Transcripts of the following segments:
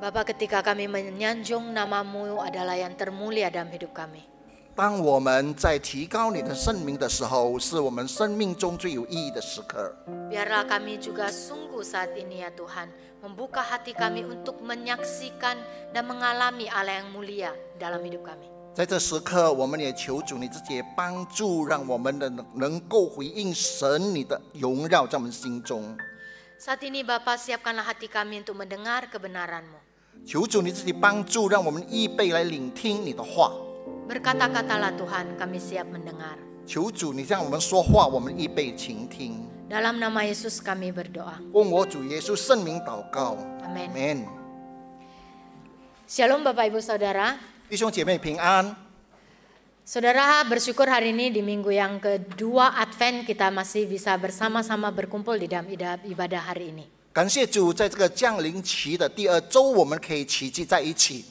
Bapa ketika kami menyanjung namamu adalah yang termulia dalam hidup kami. 当我们在提高你的圣名的时候，是我们生命中最有意义的时刻。 Biarlah kami juga sungguh saat ini ya Tuhan membuka hati kami untuk menyaksikan dan mengalami Allah yang mulia dalam hidup kami. 在这时刻，我们也求主你自己也帮助，让我们的能能够回应神你的荣耀在我们心中。 Saat ini Bapa siapkanlah hati kami untuk mendengar kebenaran-Mu. 求主你自己帮助，让我们预备来聆听你的话。 Berkata-katalah Tuhan, kami siap mendengar. 求主你向我们说话，我们预备倾听。 Dalam nama Yesus kami berdoa. 奉我主耶稣圣名祷告， Amin. Amen。 Shalom Bapak Ibu Saudara. 弟兄姐妹平安。 Saudara bersyukur hari ini di minggu yang kedua Advent kita masih bisa bersama-sama berkumpul di dalam ida- ibadah hari ini. 感谢主，在这个降临期的第二周，我们可以齐聚在一起。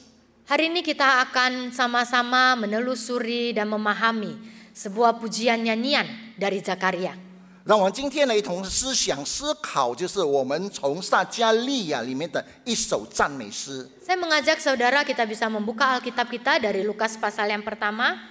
Hari ini kita akan sama-sama menelusuri dan memahami sebuah pujian nyanyian dari Zakaria. 让我们今天呢一同思想思考，就是我们从撒加利亚里面的一首赞美诗。 Saya mengajak saudara kita bisa membuka Alkitab kita dari Lukas pasal yang pertama.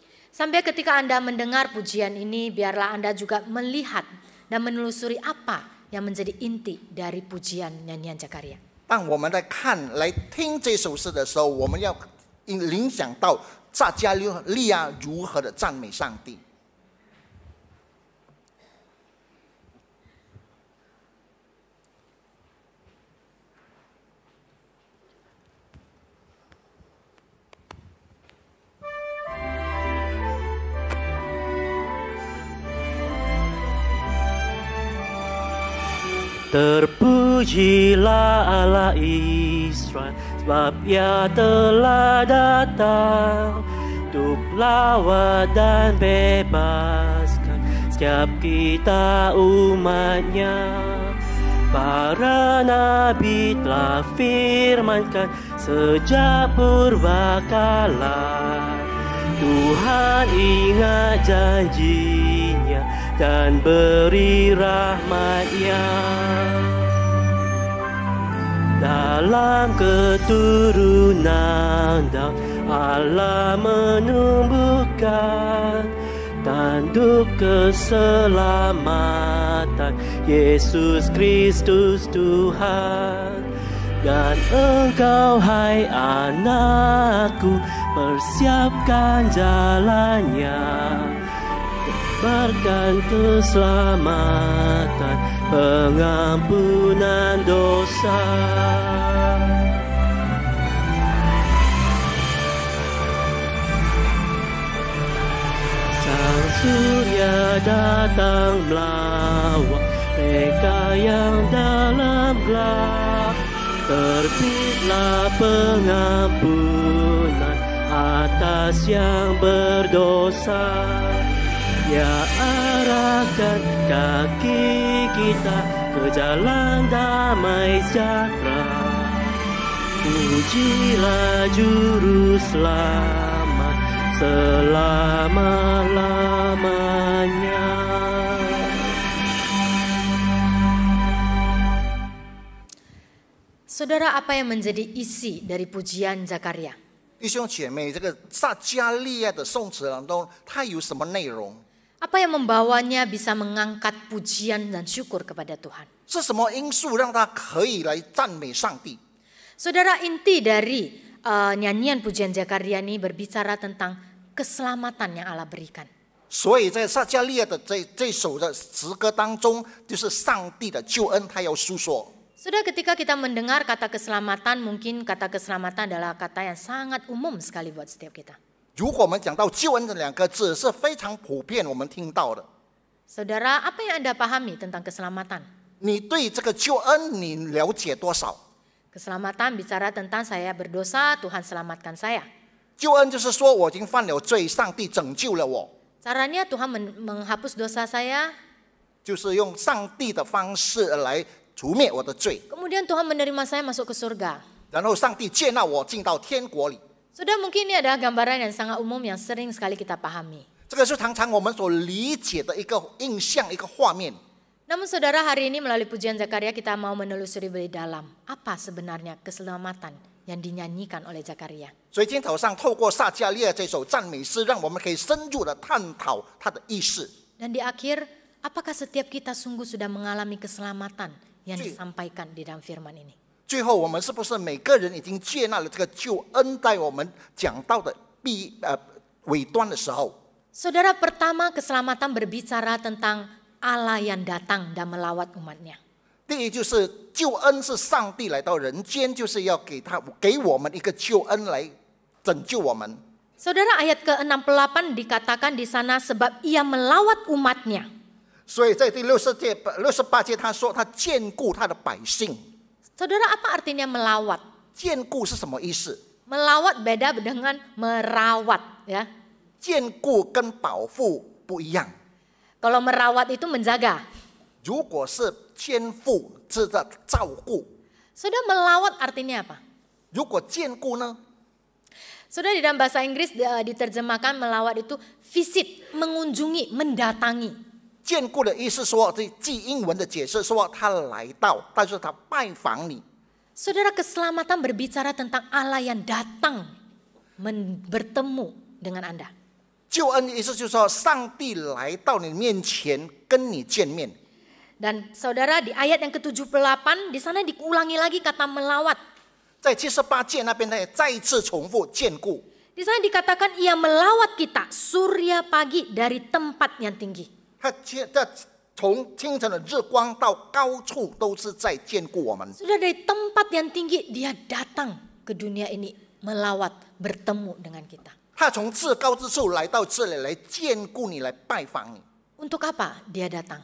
Sampai ketika Anda mendengar pujian ini, biarlah Anda juga melihat dan menelusuri apa yang menjadi inti dari pujian nyanyian Zakaria. 当我们来看、来听这首诗的时候，我们要影响到撒加利亚如何的赞美上帝。 Terpujilah Allah Israel Sebab ia telah datang Untuk lawat dan bebaskan Setiap kita umatnya. Para nabi telah firmankan Sejak purbakala Tuhan ingat janjinya dan beri rahmatnya dalam keturunan Daud Allah menumbuhkan tanduk keselamatan Yesus Kristus Tuhan. Dan engkau hai anakku persiapkan jalannya tebarkan keselamatan pengampunan dosa. Sang surya datang melawat mereka yang dalam gelap. Terbitlah pengampunan atas yang berdosa Ya arahkan kaki kita ke jalan damai sejahtera Pujilah juru selamat selama-lamanya Saudara, apa yang menjadi isi dari pujian Zakaria? 弟兄姐妹，这个撒加利亚的颂词当中，它有什么内容？ Apa yang membawanya bisa mengangkat pujian dan syukur kepada Tuhan? 是什么因素让他可以来赞美上帝？ Saudara, inti dari eh, nyanyian pujian Zakaria ini berbicara tentang keselamatan yang Allah berikan. 所以在撒加利亚的这这首的诗歌当中，就是上帝的救恩，他要诉说。 Sudah ketika kita mendengar kata keselamatan, mungkin kata keselamatan adalah kata yang sangat umum sekali buat setiap kita. 如果我们讲到救恩这两个字，是非常普遍我们听到的。Saudara, apa yang Anda pahami tentang keselamatan? 你对这个救恩你了解多少？Keselamatan bicara tentang saya berdosa, Tuhan selamatkan saya. 救恩就是说我已经犯了罪，上帝拯救了我，Caranya Tuhan men- menghapus dosa saya, 就是用上帝的方式来除灭我的罪，kemudian Tuhan menerima saya masuk ke surga. 然后上帝接纳我进到天国里。Sudah mungkin ini adalah gambaran yang sangat umum yang sering sekali kita pahami. 这个是常常我们所理解的一个印象，一个画面。 Namun saudara hari ini melalui pujian Zakaria kita mau menelusuri lebih dalam. Apa sebenarnya keselamatan yang dinyanyikan oleh Zakaria? 所以今天早上透过撒加利亚这首赞美诗，让我们可以深入的探讨它的意思。 Dan di akhir, apakah setiap kita sungguh sudah mengalami keselamatan yang Cuy. disampaikan di dalam firman ini? 最后，我们是不是每个人已经接纳了这个救恩，在我们讲到的必呃尾端的时候， Saudara pertama keselamatan berbicara tentang Allah yang datang dan melawat umatnya. 第一就是救恩是上帝来到人间，就是要给他给我们一个救恩来拯救我们。 Saudara ayat ke-68 dikatakan di sana sebab ia melawat umatnya. 所以在第六十节、六十八节，他说他眷顾他的百姓。 Saudara apa artinya melawat? 眷顾是什么意思？ Melawat beda dengan merawat ya. 眷顾跟保护不一样。 Kalau merawat itu menjaga. 如果是天赋是在照顾， Saudara melawat artinya apa? 如果眷顾呢？ Saudara di dalam bahasa Inggris eh, diterjemahkan melawat itu visit, mengunjungi, mendatangi. 眷顾的意思说，这记英文的解释说他来到，但是他拜访你。 Saudara keselamatan berbicara tentang Allah yang datang men- bertemu dengan Anda. 救恩的意思就是说，上帝来到你面前跟你见面。 Dan saudara di ayat yang ke-78 di sana diulangi lagi kata melawat. 在七十八届那边，他也再一次重复眷顾。 Di sana dikatakan ia melawat kita surya pagi dari tempat yang tinggi. 他接在从清晨的日光到高处，都是在眷顾我们。Sudah dari tempat yang tinggi dia datang ke dunia ini melawat bertemu dengan kita. 他从至高之处来到这里来眷顾你，来拜访你。Untuk apa dia datang?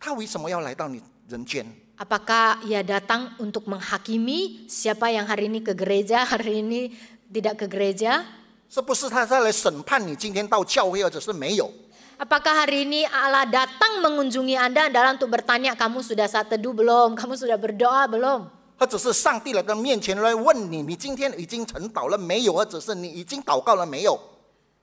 他为什么要来到你人间？Apakah ia datang untuk menghakimi siapa yang hari ini ke gereja, hari ini tidak ke gereja? 是不是他在来审判你今天到教会，或者是没有？Apakah hari ini Allah datang mengunjungi Anda adalah untuk bertanya kamu sudah saat teduh belum? Kamu sudah berdoa belum? 或者是上帝来到面前来问你，你今天已经晨祷了没有？或者是你已经祷告了没有？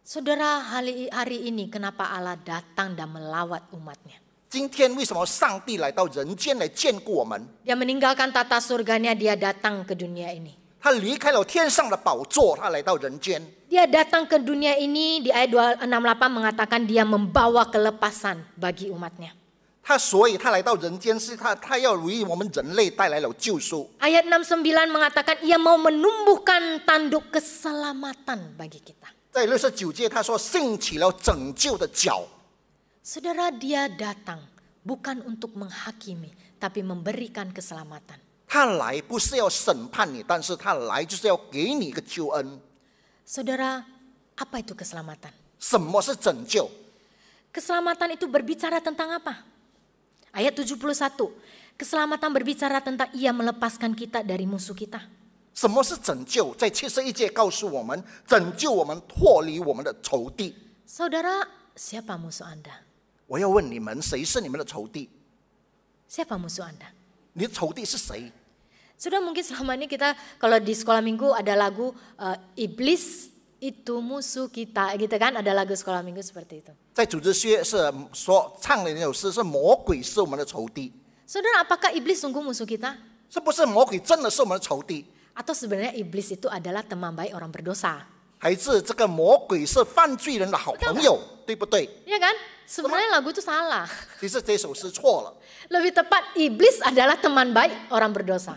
Saudara hari, hari ini kenapa Allah datang dan melawat umatnya? 今天为什么上帝来到人间来眷顾我们？ Dia meninggalkan tata surganya, dia datang ke dunia ini. 他离开了天上的宝座，他来到人间。 Dia datang ke dunia ini di ayat 268 mengatakan dia membawa kelepasan bagi umatnya. 他所以他来到人间，是他他要为我们人类带来了救赎。 Ayat 69 mengatakan ia mau menumbuhkan tanduk keselamatan bagi kita. 在六十九节，他说兴起了拯救的脚。 Saudara dia datang bukan untuk menghakimi tapi memberikan keselamatan. 他来不是要审判你，但是他来就是要给你一个救恩。 Saudara, apa itu keselamatan? 什么是拯救？ Keselamatan itu berbicara tentang apa? Ayat 71. Keselamatan berbicara tentang ia melepaskan kita dari musuh kita. 什么是拯救？在七十一节告诉我们，拯救我们脱离我们的仇敌。 Saudara, siapa musuh Anda? 我要问你们，谁是你们的仇敌？ Siapa musuh Anda? 你的仇敌是谁？ Sudah mungkin selama ini kita kalau di sekolah minggu ada lagu eh, iblis itu musuh kita gitu kan ada lagu sekolah minggu seperti itu. 在组织学是说唱的那首诗是魔鬼是我们的仇敌， Saudara, apakah iblis sungguh musuh kita? 是不是魔鬼真的是我们的仇敌？ Atau sebenarnya iblis itu adalah teman baik orang berdosa? 还是这个魔鬼是犯罪人的好朋友？对不对？ Iya kan? Sebenarnya lagu itu salah. 其实这首诗错了， Lebih tepat iblis adalah teman baik orang berdosa.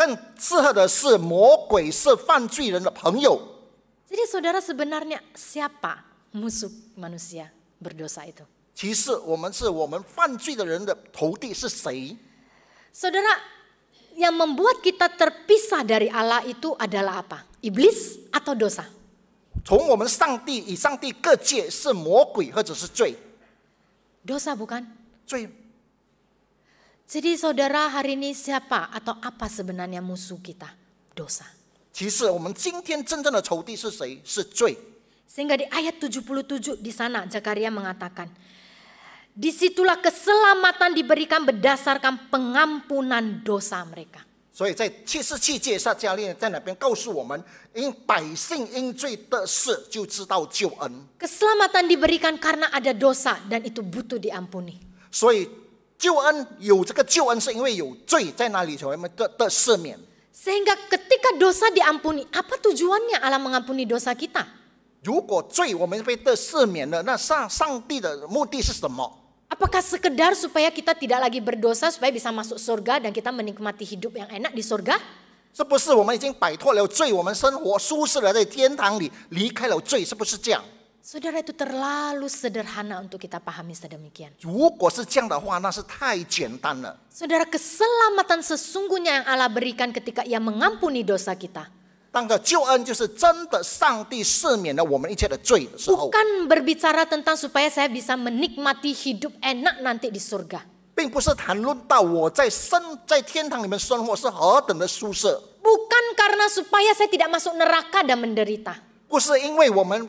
更适合的是魔鬼是犯罪人的朋友。 Jadi saudara sebenarnya siapa musuh manusia berdosa itu? 其实我们是我们犯罪的人的仇敌是谁？ Saudara, yang membuat kita terpisah dari Allah itu adalah apa? Iblis atau dosa? 从我们上帝以上帝各界是魔鬼或者是罪， Dosa bukan? 罪 Jadi saudara hari ini siapa atau apa sebenarnya musuh kita? dosa. 其实我们今天真正的仇敌是谁？是罪。 Sehingga di ayat 77 di sana Zakaria mengatakan, disitulah keselamatan diberikan berdasarkan pengampunan dosa mereka. 所以在七十七届撒迦利在那边告诉我们，因百姓因罪得赦，就知道救恩。 Keselamatan diberikan karena ada dosa dan itu butuh diampuni. 所以 救恩有这个救恩，是因为有罪在那里，所以我们得得赦免。 Sehingga ketika dosa diampuni, apa tujuannya Allah mengampuni dosa kita? 如果罪我们被得赦免了，那上上帝的目的是什么？ Apakah sekedar supaya kita tidak lagi berdosa supaya bisa masuk surga dan kita menikmati hidup yang enak di surga? 是不是我们已经摆脱了罪，我们生活舒适了，在天堂里离开了罪？是不是这样？ Saudara itu terlalu sederhana untuk kita pahami sedemikian. 如果是这样的话，那是太简单了。 Saudara, keselamatan sesungguhnya yang Allah berikan ketika Ia mengampuni dosa kita, 当个救恩就是真的，上帝赦免了我们一切的罪的时候， bukan berbicara tentang supaya saya bisa menikmati hidup enak nanti di surga. 并不是谈论到我在生在天堂里面生活是何等的舒适， Bukan karena supaya saya tidak masuk neraka dan menderita. 不是因为我们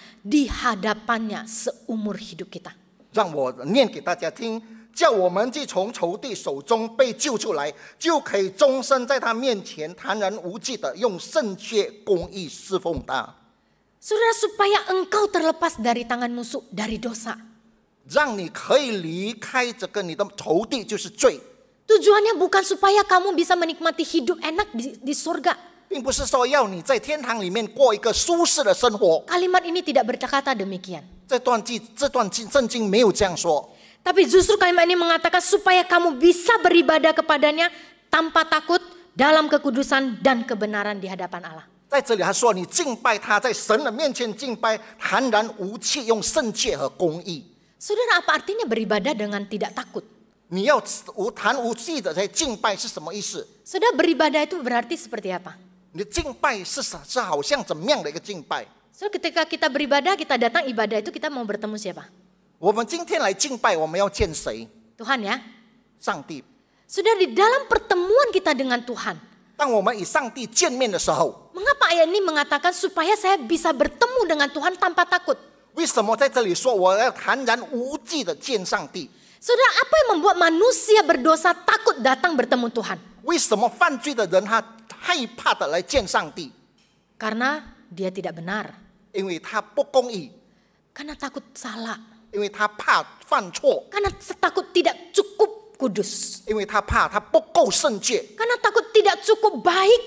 di hadapannya seumur hidup kita. 让我念给大家听，叫我们既从仇敌手中被救出来，就可以终身在他面前坦然无惧的用圣洁公义侍奉他， Saudara supaya engkau terlepas dari tangan musuh dari dosa. 让你可以离开这个你的仇敌就是罪， Tujuannya bukan supaya kamu bisa menikmati hidup enak di, di surga. 并不是说要你在天堂里面过一个舒适的生活。 Kalimat ini tidak berkata demikian. 这段记这段经圣经没有这样说， Tapi justru kalimat ini mengatakan supaya kamu bisa beribadah kepadanya tanpa takut dalam kekudusan dan kebenaran di hadapan Allah. 在这里他说你敬拜他，在神的面前敬拜，坦然无气，用圣洁和公义。 Saudara, apa artinya beribadah dengan tidak takut? 你要无谈无忌的在敬拜是什么意思？ Saudara, beribadah itu berarti seperti apa? 你的敬拜是是是好像怎么样的一个敬拜？ So, ketika kita beribadah, kita datang ibadah itu kita mau bertemu siapa? 我们今天来敬拜，我们要见谁？ Tuhan ya. 上帝。 Sudah di dalam pertemuan kita dengan Tuhan, 当我们与上帝见面的时候， mengapa ayat ini mengatakan supaya saya bisa bertemu dengan Tuhan tanpa takut? 为什么在这里说我要坦然无惧的见上帝？ Saudara, apa yang membuat manusia berdosa takut datang bertemu Tuhan? 为什么犯罪的人他 害怕的来见上帝？ Karena dia tidak benar, 因为他不公义， karena takut salah, 因为他怕犯错， karena takut tidak cukup kudus, 因为他怕他不够圣洁， karena takut tidak cukup baik.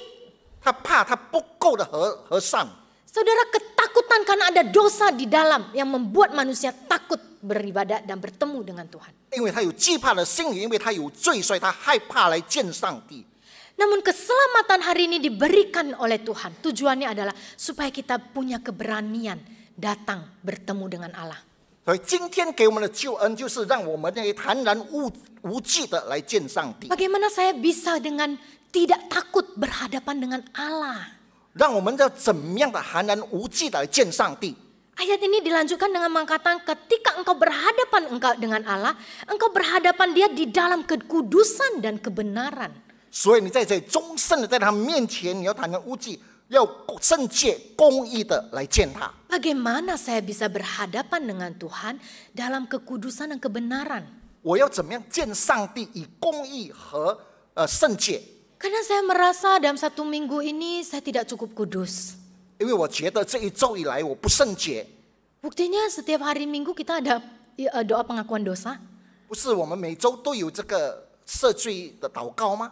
他怕他不够的和和善。 Saudara, ketakutan karena ada dosa di dalam yang membuat manusia takut beribadah dan bertemu dengan Tuhan. 因为他有惧怕的心理，因为他有罪，所以他害怕来见上帝。 Namun keselamatan hari ini diberikan oleh Tuhan. Tujuannya adalah supaya kita punya keberanian datang bertemu dengan Allah. 所以今天给我们的救恩，就是让我们可以坦然无无惧的来见上帝， Bagaimana saya bisa dengan tidak takut berhadapan dengan Allah? 让我们要怎么样的坦然无惧的来见上帝？ Ayat ini dilanjutkan dengan mengatakan ketika engkau berhadapan engkau dengan Allah, engkau berhadapan dia di dalam kekudusan dan kebenaran. 所以你在这终身的在他面前，你要坦然无惧，要圣洁公义的来见他。 Bagaimana saya bisa berhadapan dengan Tuhan dalam kekudusan dan kebenaran? 我要怎么样见上帝以公义和呃圣洁？ Karena saya merasa dalam satu minggu ini saya tidak cukup kudus. 因为我觉得这一周以来我不圣洁， Buktinya setiap hari minggu kita ada eh, doa pengakuan dosa. 不是我们每周都有这个赦罪的祷告吗？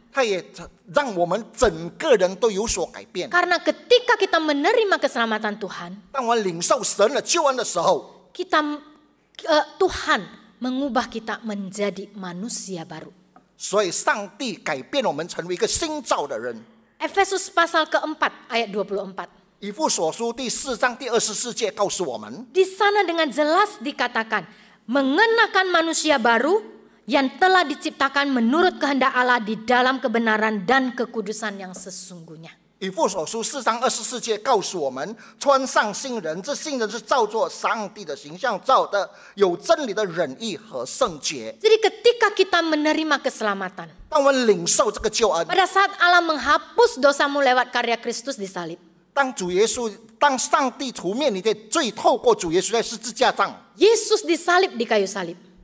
他也让我们整个人都有所改变。 Karena ketika kita menerima keselamatan Tuhan, 当我领受神的救恩的时候， kita eh, Tuhan mengubah kita menjadi manusia baru. 所以上帝改变我们成为一个新造的人。 Efesus pasal keempat ayat 24. 以父所书第四章第二十四节告诉我们， Di sana dengan jelas dikatakan mengenakan manusia baru yang telah diciptakan menurut kehendak Allah di dalam kebenaran dan kekudusan yang sesungguhnya. 以父所书四章二十四节告诉我们，穿上新人，这新人是照作上帝的形象造的，有真理的忍意和圣洁。 Jadi ketika kita menerima keselamatan, 当我们领受这个救恩， pada saat Allah menghapus dosamu lewat karya Kristus di salib, 当主耶稣，当上帝除灭你的罪，透过主耶稣在十字架上， Yesus disalib di kayu salib.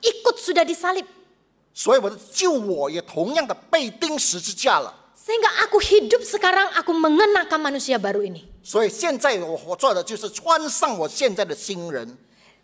ikut sudah disalib. 所以我的救我也同样的被钉十字架了。 Sehingga aku hidup sekarang aku mengenakan manusia baru ini. 所以现在我我做的就是穿上我现在的新人。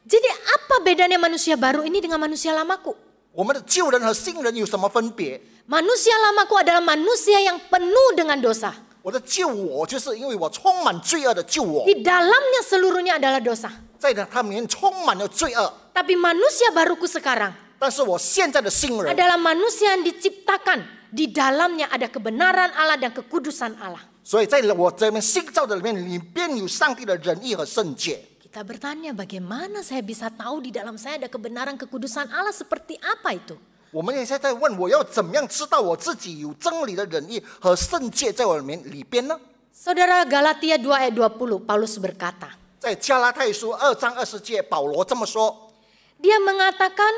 Jadi apa bedanya manusia baru ini dengan manusia lamaku? 我们的旧人和新人有什么分别？ Manusia lamaku adalah manusia yang penuh dengan dosa. 我的救我就是因为我充满罪恶的救我， Di dalamnya seluruhnya adalah dosa. 在他里面充满了罪恶。 Tapi manusia baruku sekarang 但是我现在的新人， adalah manusia yang diciptakan. Di dalamnya ada kebenaran Allah dan kekudusan Allah. 所以在我这边新造的里面，里边有上帝的仁义和圣洁。 Kita bertanya bagaimana saya bisa tahu di dalam saya ada kebenaran kekudusan Allah seperti apa itu? 我们也现在问我要怎么样知道我自己有真理的仁义和圣洁在我里面里边呢？ Saudara Galatia 2 ayat 20 Paulus berkata, 在加拉太书二章二十节，保罗这么说： dia mengatakan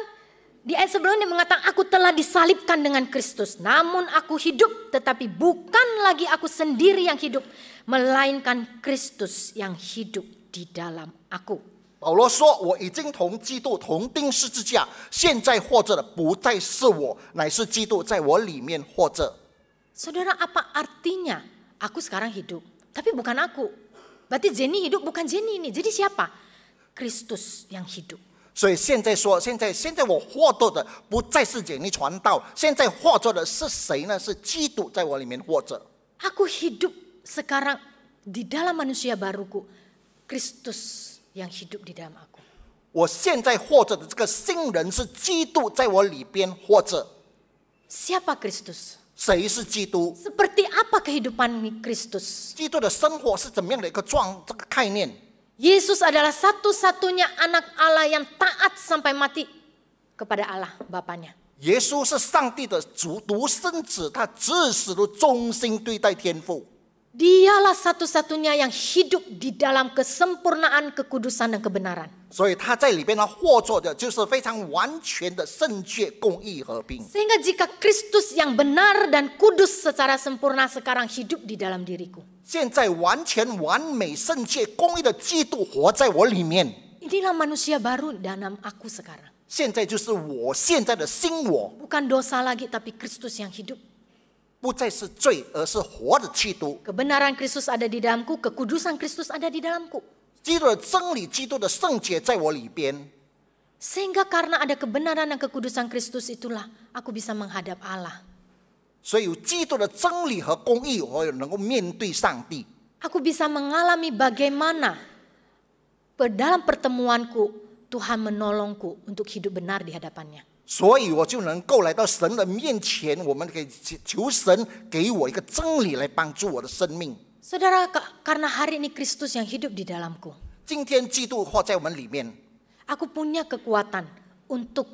di ayat sebelumnya dia mengatakan aku telah disalibkan dengan Kristus, namun aku hidup tetapi bukan lagi aku sendiri yang hidup, melainkan Kristus yang hidup di dalam aku. 保罗说：“我已经同基督同钉十字架，现在活着的不再是我，乃是基督在我里面活着。 Saudara apa artinya? Aku sekarang hidup, tapi bukan aku. Berarti Jenny hidup bukan Jenny ini. Jadi siapa? Kristus yang hidup. 所以现在说，现在现在我活着的不再是简历传道，现在活着的是谁呢？是基督在我里面活着。Aku hidup sekarang di dalam manusia baruku. Kristus yang hidup di dalam aku. 我现在活着的这个新人是基督在我里边活着。Siapa Kristus? 谁是基督？Seperti apa kehidupan Kristus? 基督的生活是怎么样的一个状这个概念？Yesus adalah satu-satunya anak Allah yang taat sampai mati kepada Allah Bapaknya. Yesus Dialah satu-satunya yang hidup di dalam kesempurnaan, kekudusan dan kebenaran. Sehingga jika Kristus yang benar dan kudus secara sempurna sekarang hidup di dalam diriku. 现在完全完美、圣洁、公义的基督活在我里面， Inilah manusia baru dalam aku sekarang. 现在就是我现在的新我， Bukan dosa lagi tapi Kristus yang hidup. 不再是罪，而是活的基督。 Kebenaran Kristus ada di dalamku, kekudusan Kristus ada di dalamku. 基督的真理、基督的圣洁在我里边， Sehingga karena ada kebenaran dan kekudusan Kristus itulah aku bisa menghadap Allah. 所以有基督的真理和公义，我也能够面对上帝。 Aku bisa mengalami bagaimana per- dalam pertemuanku Tuhan menolongku untuk hidup benar di hadapannya. 所以我就能够来到神的面前，我们可以求神给我一个真理来帮助我的生命。 Saudara, ka- karena hari ini Kristus yang hidup di dalamku, 今天基督活在我们里面， aku punya kekuatan untuk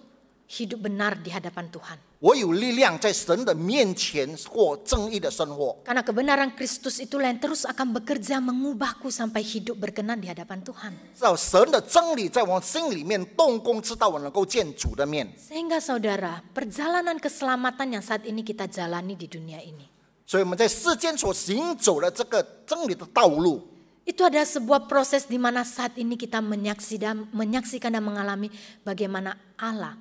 hidup benar di hadapan Tuhan. 我有力量在神的面前过正义的生活。 Karena kebenaran Kristus itulah yang terus akan bekerja mengubahku sampai hidup berkenan di hadapan Tuhan. 知道神的真理在我心里面动工，直到我能够见主的面。 Sehingga saudara, perjalanan keselamatan yang saat ini kita jalani di dunia ini, 所以我们在世间所行走的这个真理的道路， itu adalah sebuah proses di mana saat ini kita menyaksi dan, menyaksikan dan mengalami bagaimana Allah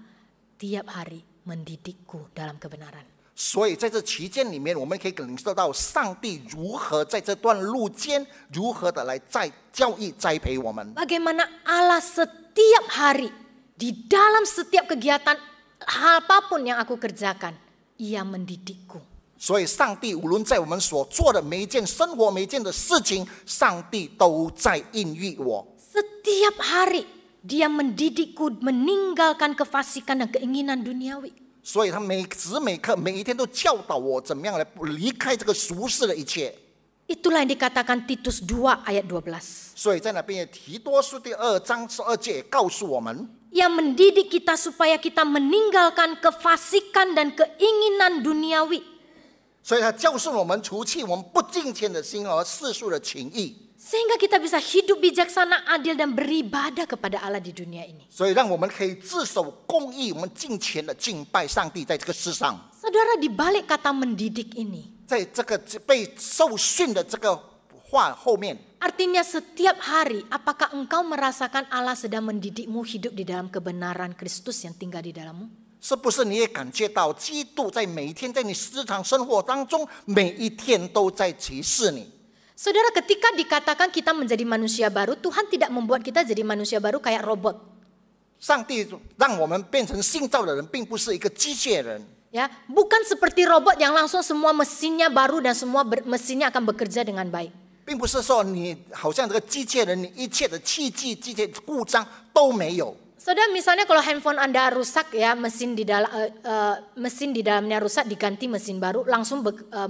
tiap hari mendidikku dalam kebenaran. 所以在这期间里面，我们可以感受到上帝如何在这段路间如何的来在教育栽培我们。 Bagaimana Allah setiap hari di dalam setiap kegiatan apapun yang aku kerjakan, ia mendidikku. 所以，上帝无论在我们所做的每一件生活每一件的事情，上帝都在孕育我。 Setiap hari dia mendidikku meninggalkan kefasikan dan keinginan duniawi. 所以他每时每刻每一天都教导我怎么样来离开这个俗世的一切。Itulah yang dikatakan Titus 2 ayat 12. 所以在那边也提多书第二章十二节也告诉我们，Ia mendidik kita supaya kita meninggalkan kefasikan dan keinginan duniawi. 所以他教训我们除去我们不敬虔的心和世俗的情意，Sehingga kita bisa hidup bijaksana, adil, dan beribadah kepada Allah di dunia ini. 所以让我们可以自守公义，我们敬虔的敬拜上帝，在这个世上， Saudara, di balik kata mendidik ini, 在这个被受训的这个话后面， artinya setiap hari apakah engkau merasakan Allah sedang mendidikmu hidup di dalam kebenaran Kristus yang tinggal di dalammu? 是不是你也感觉到基督在每一天在你日常生活当中，每一天都在提示你？ Saudara, ketika dikatakan kita menjadi manusia baru, Tuhan tidak membuat kita jadi manusia baru kayak robot. 上帝让我们变成信造的人，并不是一个机械人， Ya, bukan seperti robot yang langsung semua mesinnya baru dan semua ber- mesinnya akan bekerja dengan baik. 并不是说你好像这个机械人，你一切的器具、机械故障都没有。 Saudara, misalnya kalau handphone Anda rusak ya, mesin di dalam eh, eh, mesin di dalamnya rusak diganti mesin baru, langsung be- eh,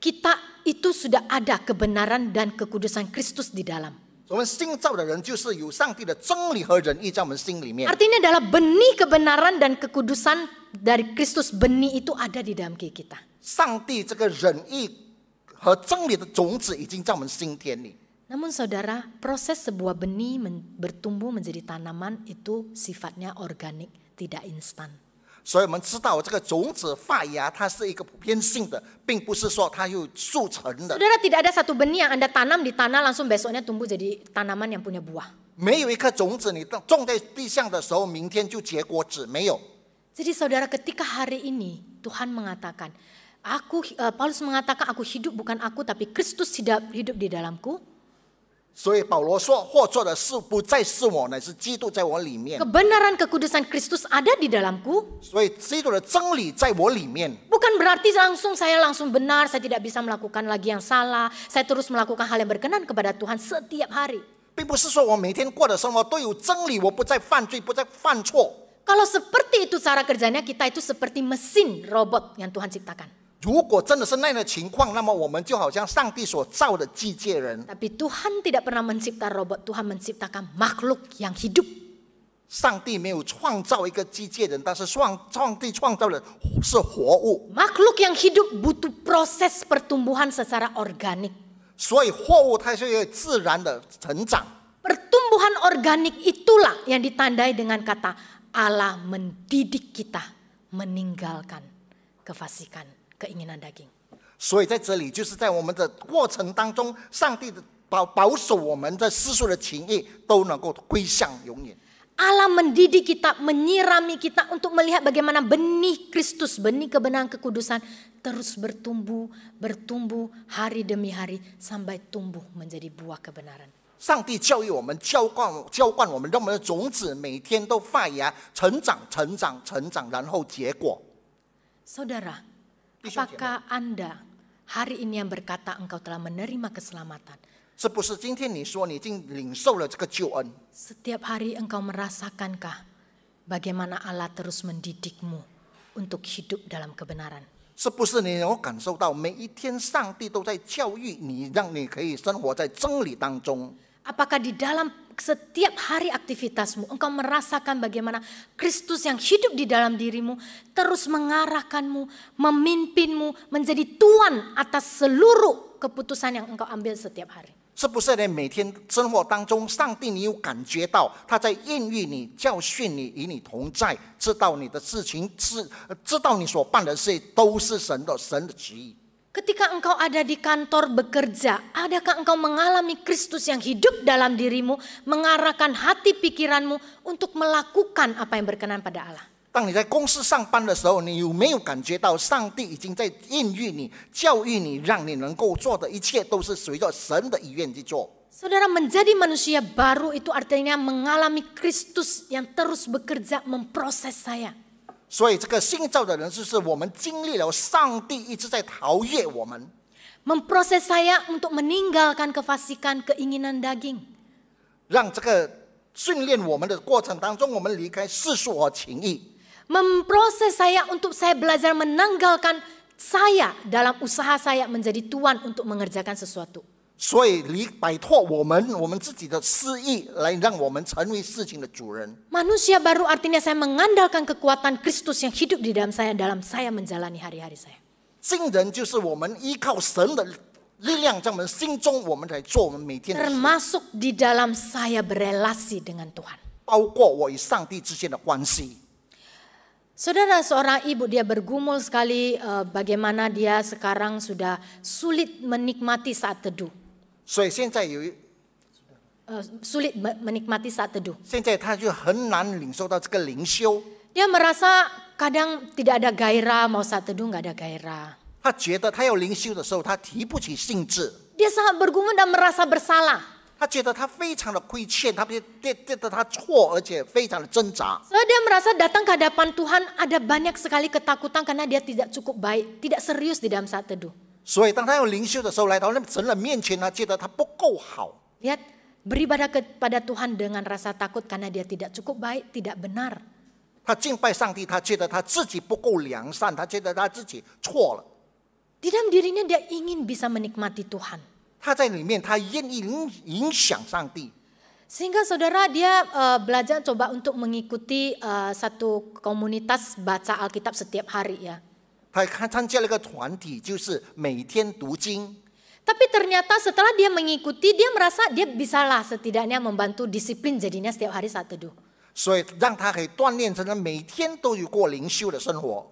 kita itu sudah ada kebenaran dan kekudusan Kristus di dalam. 我们新造的人就是有上帝的真理和仁义在我们心里面。 Artinya adalah benih kebenaran dan kekudusan dari Kristus. Benih itu ada di dalam diri kita. 上帝这个仁义和真理的种子已经在我们心田里。 Namun saudara, proses sebuah benih men- bertumbuh menjadi tanaman itu sifatnya organik, tidak instan. 所以我们知道这个种子发芽，它是一个普遍性的，并不是说它有速成的。 Saudara, tidak ada satu benih yang Anda tanam di tanah langsung besoknya tumbuh jadi tanaman yang punya buah. 没有一颗种子，你种在地上的时候，明天就结果子，没有。 Jadi saudara, ketika hari ini Tuhan mengatakan, aku eh, Paulus mengatakan aku hidup bukan aku tapi Kristus hidup hidup di dalamku. 所以保罗说：“或做的事不再是我，乃是基督在我里面。 Kebenaran kekudusan Kristus ada di dalamku. 所以基督的真理在我里面， Bukan berarti langsung saya langsung benar, saya tidak bisa melakukan lagi yang salah. Saya terus melakukan hal yang berkenan kepada Tuhan setiap hari. 并不是说我每天过的生活都有真理，我不再犯罪，不再犯错。 Kalau seperti itu cara kerjanya, kita itu seperti mesin robot yang Tuhan ciptakan. 如果真的是那样的情况，那么我们就好像上帝所造的机械人。 Tapi Tuhan tidak pernah mencipta robot, Tuhan menciptakan makhluk yang hidup. 上帝没有创造一个机械人，但是创上帝创造的是活物， Makhluk yang hidup butuh proses pertumbuhan secara organik. 所以货物它是有自然的成长。 Pertumbuhan organik itulah yang ditandai dengan kata Allah mendidik kita meninggalkan kefasikan, keinginan daging. 所以在这里就是在我们的过程当中，上帝的 保保守我们在世俗的情欲都能够归向永远。 Allah mendidik kita, menyirami kita untuk melihat bagaimana benih Kristus, benih kebenaran kekudusan terus bertumbuh, bertumbuh hari demi hari sampai tumbuh menjadi buah kebenaran. 上帝教育我们，浇灌浇灌我们，让我们的种子每天都发芽、成长、成长、成长，然后结果。 Saudara, Di sini, apakah Anda hari ini yang berkata engkau telah menerima keselamatan? 是不是今天你说你已经领受了这个救恩？ Setiap hari engkau merasakankah bagaimana Allah terus mendidikmu untuk hidup dalam kebenaran? 是不是你能够感受到每一天上帝都在教育你，让你可以生活在真理当中？ Apakah di dalam setiap hari aktivitasmu engkau merasakan bagaimana Kristus yang hidup di dalam dirimu terus mengarahkanmu, memimpinmu menjadi tuan atas seluruh keputusan yang engkau ambil setiap hari? 是不是在每天生活当中，上帝你有感觉到他在孕育你、教训你、与你同在，知道你的事情是知道你所办的事都是神的神的旨意。Ketika engkau ada di kantor bekerja, adakah engkau mengalami Kristus yang hidup dalam dirimu, mengarahkan hati pikiranmu untuk melakukan apa yang berkenan pada Allah? 当你在公司上班的时候，你有没有感觉到上帝已经在孕育你、教育你，让你能够做的一切都是随着神的意愿去做？ Saudara menjadi manusia baru itu artinya mengalami Kristus yang terus bekerja memproses saya. 所以，这个新造的人，就是我们经历了上帝一直在陶冶我们， Memproses saya untuk meninggalkan kefasikan keinginan daging. 让这个训练我们的过程当中，我们离开世俗和情欲。 Memproses saya untuk saya belajar menanggalkan saya dalam usaha saya menjadi tuan untuk mengerjakan sesuatu. 所以离摆脱我们我们自己的私意，来让我们成为事情的主人。 Manusia baru artinya saya mengandalkan kekuatan Kristus yang hidup di dalam saya dalam saya menjalani hari-hari saya. 新人就是我们依靠神的力量，在我们心中，我们来做我们每天的事， Termasuk di dalam saya berelasi dengan Tuhan. 包括我与上帝之间的关系。 Saudara seorang ibu dia bergumul sekali eh, bagaimana dia sekarang sudah sulit menikmati saat teduh. 所以现在有一， Eh, sulit me- menikmati saat teduh. 现在他就很难领受到这个灵修， Dia merasa kadang tidak ada gairah, mau saat teduh nggak ada gairah. 他觉得他要灵修的时候，他提不起兴致， Dia sangat bergumul dan merasa bersalah. 他觉得他非常的亏欠，他觉觉觉得他错，而且非常的挣扎。 So dia merasa datang ke hadapan Tuhan ada banyak sekali ketakutan karena dia tidak cukup baik, tidak serius di dalam saat teduh. 所以当他要灵修的时候，来到那神的面前，他觉得他不够好。 Lihat, beribadah kepada Tuhan dengan rasa takut karena dia tidak cukup baik, tidak benar. 他敬拜上帝，他觉得他自己不够良善，他觉得他自己错了。 Di dalam dirinya dia ingin bisa menikmati Tuhan. 他在里面，他愿意影影响上帝， Sehingga saudara dia eh, belajar coba untuk mengikuti eh, satu komunitas baca Alkitab setiap hari ya. 他他参加了一个团体，就是每天读经。 Tapi ternyata setelah dia mengikuti, dia merasa dia bisalah setidaknya membantu disiplin jadinya setiap hari saat teduh. 所以让他可以锻炼成了每天都有过灵修的生活。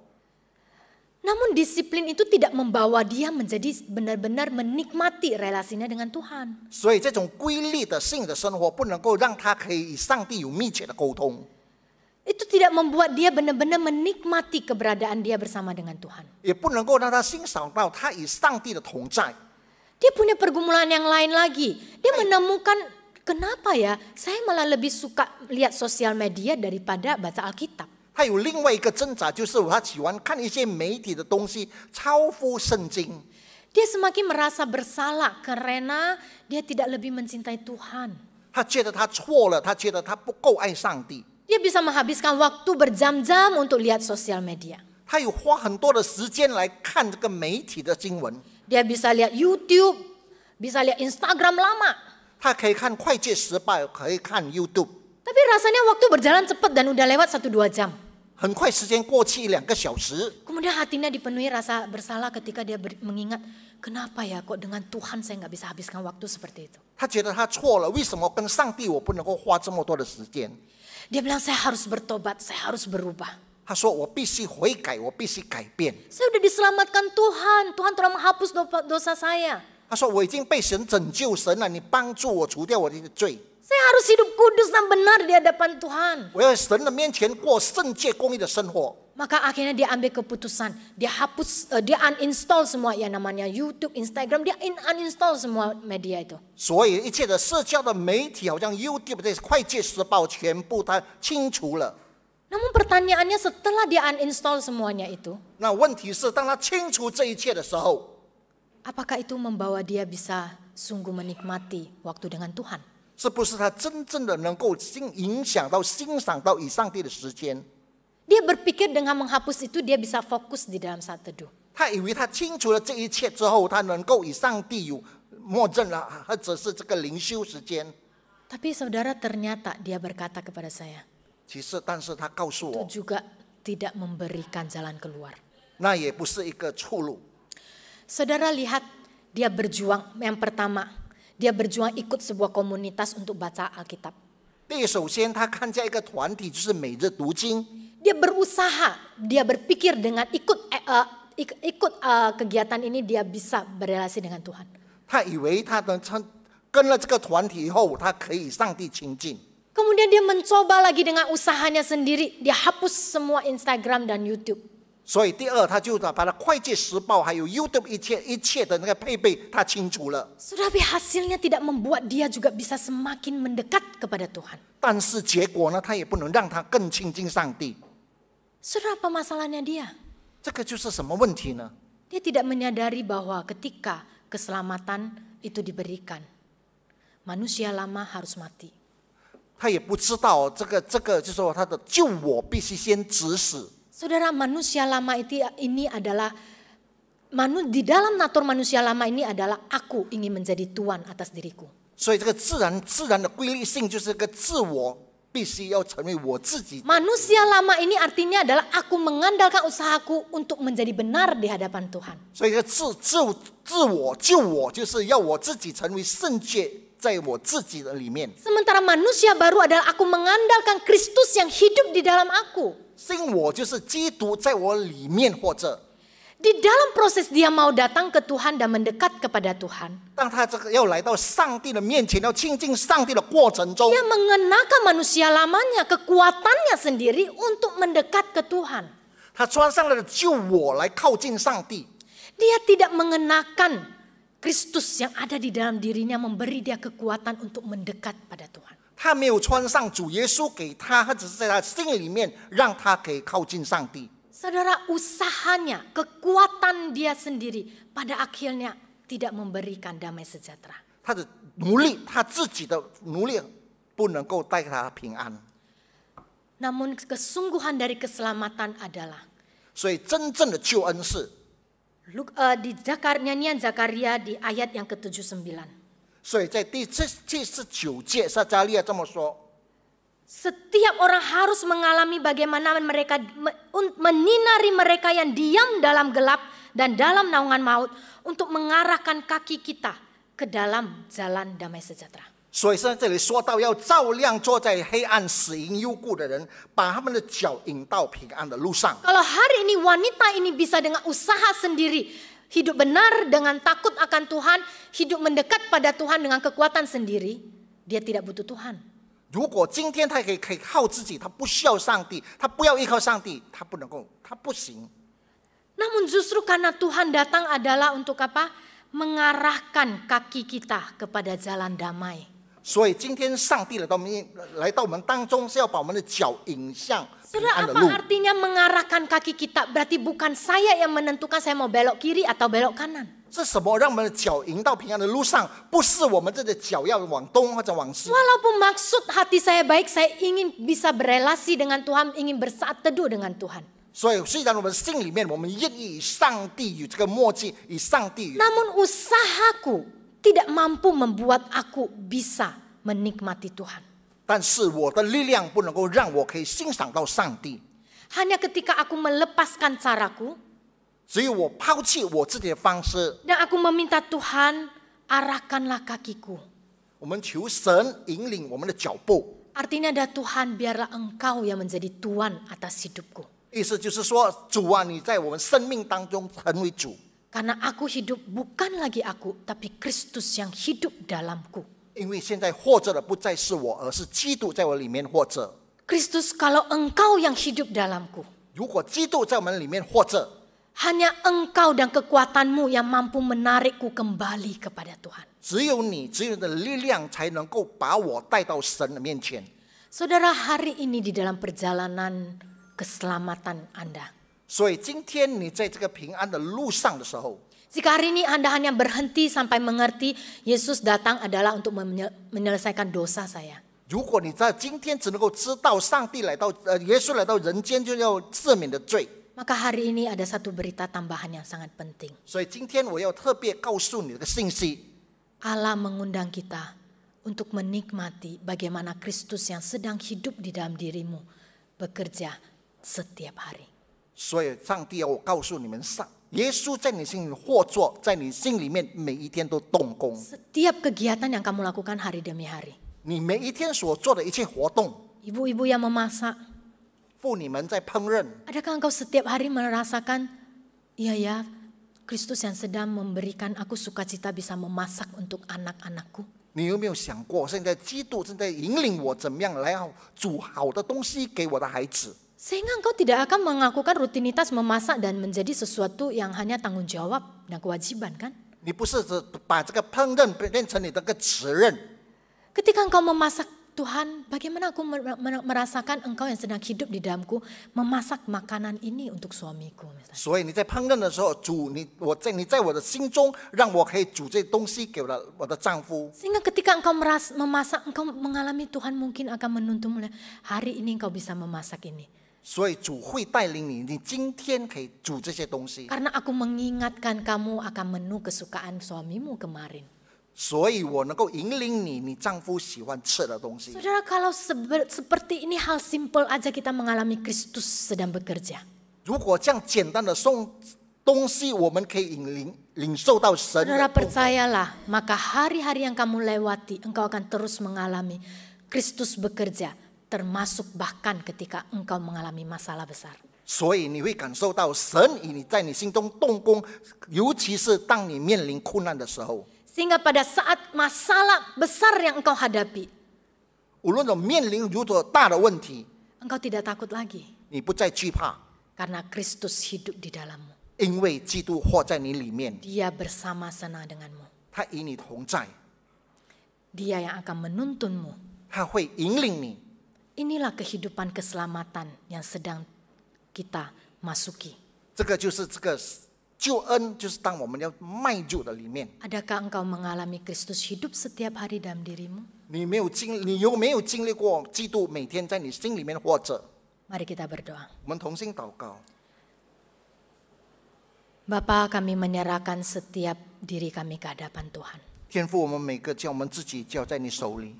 Namun disiplin itu tidak membawa dia menjadi benar-benar menikmati relasinya dengan Tuhan. 所以这种规律的性的生活，不能够让他可以与上帝有密切的沟通， Itu tidak membuat dia benar-benar menikmati keberadaan dia bersama dengan Tuhan. 也不能够让他欣赏到他与上帝的同在。 Dia punya pergumulan yang lain lagi. Dia menemukan kenapa ya saya malah lebih suka lihat sosial media daripada baca Alkitab. 他有另外一个挣扎，就是他喜欢看一些媒体的东西，超乎圣经。 Dia semakin merasa bersalah karena dia tidak lebih mencintai Tuhan. 他觉得他错了，他觉得他不够爱上帝， dia bisa menghabiskan waktu berjam-jam untuk lihat sosial media. Dia bisa lihat YouTube, bisa lihat Instagram lama. Tapi rasanya waktu berjalan cepat dan udah lewat 1-2 jam. Kemudian hatinya dipenuhi rasa bersalah ketika dia mengingat kenapa ya kok dengan Tuhan saya nggak bisa habiskan waktu seperti itu. 他觉得他错了，为什么跟上帝我不能够花这么多的时间？ Dia bilang saya harus bertobat, saya harus berubah. 他说我必须悔改，我必须改变。 Saya udah diselamatkan Tuhan, Tuhan telah menghapus do- dosa saya. 他说：“我已经被神拯救，神了，你帮助我除掉我的罪。 Saya harus hidup kudus dan benar di hadapan Tuhan. 我要在神的面前过圣洁公义的生活。 Maka akhirnya dia ambil keputusan, dia hapus, eh, dia uninstall semua yang namanya YouTube, Instagram, dia in uninstall semua media itu. 所以一切的社交的媒体，好像 YouTube 这些快捷时报，全部他清除了。 Namun pertanyaannya setelah dia uninstall semuanya itu, 那问题是，当他清除这一切的时候， apakah itu membawa dia bisa sungguh menikmati waktu dengan Tuhan? 是不是他真正的能够欣影响到、欣赏到与上帝的时间？ Dia berpikir dengan menghapus itu dia bisa fokus di dalam saat teduh. 他以为他清除了这一切之后，他能够与上帝有默认了，或者是这个灵修时间。 Tapi saudara ternyata dia berkata kepada saya, 其实，但是他告诉 itu 我， juga tidak memberikan jalan keluar. 那也不是一个出路。 Saudara lihat dia berjuang yang pertama, dia berjuang ikut sebuah komunitas untuk baca Alkitab. 第一，首先他看见一个团体，就是每日读经， Dia berusaha, dia berpikir dengan ikut eh, eh, ik- ikut eh, kegiatan ini dia bisa berrelasi dengan Tuhan. 他以为他能成跟了这个团体以后，他可以与上帝亲近。 Kemudian dia mencoba lagi dengan usahanya sendiri, dia hapus semua Instagram dan YouTube. 所以第二，他就把他会计时报还有 YouTube 一切一切的那个配备，他清除了。 Tetapi hasilnya tidak membuat dia juga bisa semakin mendekat kepada Tuhan. 但是结果呢，他也不能让他更亲近上帝。 Saudara apa masalahnya dia? 这个就是什么问题呢？ Dia tidak menyadari bahwa ketika keselamatan itu diberikan, manusia lama harus mati. 他也不知道这个这个，就是说他的救我必须先指死。 Saudara, manusia lama itu ini adalah manu, di dalam natur manusia lama ini adalah aku ingin menjadi tuan atas diriku. 所以这个自然自然的规律性就是个自我 必须要成为我自己。 Manusia lama ini artinya adalah aku mengandalkan usahaku untuk menjadi benar di hadapan Tuhan. 所以这个自自自我救我，就是要我自己成为圣洁，在我自己的里面。 Sementara manusia baru adalah aku mengandalkan Kristus yang hidup di dalam aku. 新我就是基督在我里面活着。 Di dalam proses dia mau datang ke Tuhan dan mendekat kepada Tuhan, 当他这个要来到上帝的面前，要亲近上帝的过程中， dia mengenakan manusia lamanya, kekuatannya sendiri untuk mendekat ke Tuhan. 他穿上了救我来靠近上帝。 Dia tidak mengenakan Kristus yang ada di dalam dirinya memberi dia kekuatan untuk mendekat pada Tuhan. 他没有穿上主耶稣给他，他只是在他心里面让他可以靠近上帝。 Saudara, usahanya, kekuatan dia sendiri pada akhirnya tidak memberikan damai sejahtera. 他的努力，他自己的努力不能够带给他平安。 Namun kesungguhan dari keselamatan adalah 所以真正的救恩是， Luk- eh, di Zakar, nyanyian Zakaria di ayat yang ke-79. 所以在第七七十九届撒加利亚这么说： Setiap orang harus mengalami bagaimana mereka me- un- menyinari mereka yang diam dalam gelap dan dalam naungan maut untuk mengarahkan kaki kita ke dalam jalan damai sejahtera. 所以在这里说到要照亮坐在黑暗死荫幽谷的人，把他们的脚引到平安的路上。 Kalau hari ini wanita ini bisa dengan usaha sendiri hidup benar dengan takut akan Tuhan, hidup mendekat pada Tuhan dengan kekuatan sendiri, dia tidak butuh Tuhan. 如果今天他可以可以靠自己，他不需要上帝，他不要依靠上帝，他不能够，他不行。 Namun justru karena Tuhan datang adalah untuk apa? Mengarahkan kaki kita kepada jalan damai. 所以今天上帝来到我们来到我们当中，是要把我们的脚引向平 Saudara, 安的 apa 路。 artinya mengarahkan kaki kita? Berarti bukan saya yang menentukan saya mau belok kiri atau belok kanan. 是什么让我们的脚引到平安的路上？不是我们这个脚要往东或者往西， Walaupun maksud hati saya baik, saya ingin bisa berelasi dengan Tuhan, ingin bersaat teduh dengan Tuhan. 所以虽然我们心里面我们愿意与上帝与这个默契，与上帝与 Namun usahaku tidak mampu membuat aku bisa menikmati Tuhan. 但是我的力量不能够让我可以欣赏到上帝。 Hanya ketika aku melepaskan caraku 只有我抛弃我自己的方式，dan aku meminta Tuhan, arahkanlah kakiku. 我们求神引领我们的脚步。Artinya ada Tuhan, biarlah engkau yang menjadi tuan atas hidupku. 意思就是说，主啊，你在我们生命当中成为主。Karena aku hidup bukan lagi aku, tapi Kristus yang hidup dalamku. 因为现在活着的不再是我，而是基督在我里面活着。Kristus kalau engkau yang hidup dalamku, 如果基督在我们里面活着，hanya engkau dan kekuatanmu yang mampu menarikku kembali kepada Tuhan. 只有你，只有你的力量才能够把我带到神的面前。 Saudara, hari ini di dalam perjalanan keselamatan Anda. 所以今天你在这个平安的路上的时候， Jika hari ini Anda hanya berhenti sampai mengerti Yesus datang adalah untuk menye- menyelesaikan dosa saya. 如果你在今天只能够知道上帝来到，呃，耶稣来到人间就要赦免的罪， Maka hari ini ada satu berita tambahan yang sangat penting. 所以今天我要特别告诉你这个信息： Allah mengundang kita untuk menikmati bagaimana Kristus yang sedang hidup di dalam dirimu bekerja setiap hari. 所以上帝要我告诉你们，上耶稣在你心里或作，在你心里面每一天都动工。 Setiap kegiatan yang kamu lakukan hari demi hari. 你每一天所做的一切活动， Ibu-ibu yang memasak, 妇女们在烹饪， adakah engkau setiap hari merasakan, iya ya, Kristus yang sedang memberikan aku sukacita bisa memasak untuk anak-anakku? 你有没有想过，现在基督正在引领我怎么样来好煮好的东西给我的孩子？ Sehingga engkau tidak akan melakukan rutinitas memasak dan menjadi sesuatu yang hanya tanggung jawab dan kewajiban kan? 你不是只把这个烹饪变成你的个责任， Ketika engkau memasak Tuhan, bagaimana aku mer- mer- merasakan engkau yang sedang hidup di dalamku memasak makanan ini untuk suamiku misalnya. 所以你在烹饪的时候煮你我在你在我的心中，让我可以煮这东西给我的我的丈夫。 Sehingga ketika engkau meras, memasak, engkau mengalami Tuhan mungkin akan menuntunmu. Hari ini engkau bisa memasak ini. 所以主会带领你，你今天可以煮这些东西。 Karena aku mengingatkan kamu akan menu kesukaan suamimu kemarin. 所以我能够引领你，你丈夫喜欢吃的东西。 Saudara kalau sebe- seperti ini hal simpel aja kita mengalami Kristus sedang bekerja. 如果这样简单的送东西，我们可以引领领受到神 Saudara 的动。 percayalah, maka hari-hari yang kamu lewati, engkau akan terus mengalami Kristus bekerja, termasuk bahkan ketika engkau mengalami masalah besar. 所以你会感受到神以你在你心中动工，尤其是当你面临困难的时候， Sehingga pada saat masalah besar yang engkau hadapi, 无论你面临如何大的问题， engkau tidak takut lagi 你不再惧怕， karena Kristus hidup di dalammu. 因为基督活在你里面， Dia bersama-sama denganmu. 他与你同在， Dia yang akan menuntunmu. 他会引领你。 Inilah kehidupan keselamatan yang sedang kita masuki. 这个就是这个 救恩，就是当我们要迈入的里面，Adakah engkau mengalami Kristus hidup setiap hari dalam dirimu? 你没有经，你有没有经历过基督每天在你心里面活着？Mari kita berdoa. 我们同心祷告，Bapa kami menyerahkan setiap diri kami ke hadapan Tuhan. 天父，我们每个将我们自己交在你手里。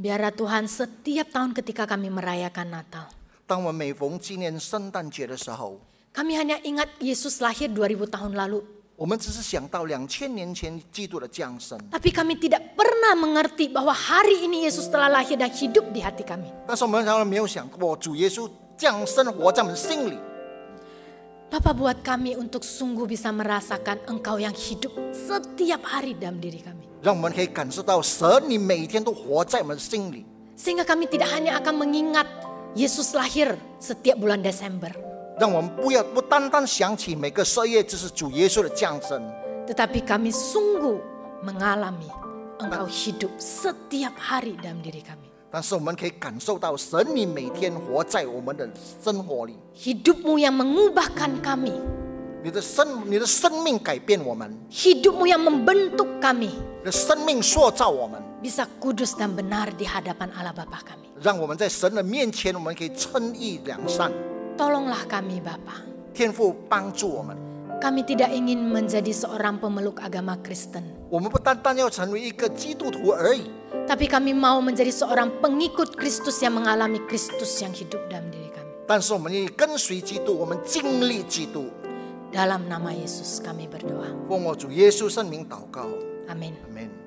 Biarlah Tuhan setiap tahun ketika kami merayakan Natal. 当我们每逢纪念圣诞节的时候，Kami hanya ingat Yesus lahir 2000 tahun lalu. Tapi kami tidak pernah mengerti bahwa hari ini Yesus telah lahir dan hidup di hati kami. Bapak buat kami untuk sungguh bisa merasakan Engkau yang hidup setiap hari dalam diri kami. Sehingga kami tidak hanya akan mengingat Yesus lahir setiap bulan Desember. 让我们不要不单单想起每个十二月就是主耶稣的降生， Tetapi kami sungguh mengalami Engkau hidup setiap hari dalam diri kami. 但是我们可以感受到神，你每天活在我们的生活里， Hidupmu yang mengubahkan kami. 你的生你的生命改变我们， Hidupmu yang membentuk kami. 你的生命塑造我们， Bisa kudus dan benar di hadapan Allah Bapa kami. 让我们在神的面前，我们可以称义良善。 Tolonglah kami Bapa. Kami tidak ingin menjadi seorang pemeluk agama Kristen. Tapi kami mau menjadi seorang pengikut Kristus yang mengalami Kristus yang hidup dalam diri kami. Dalam nama Yesus kami berdoa. Amin. Amin.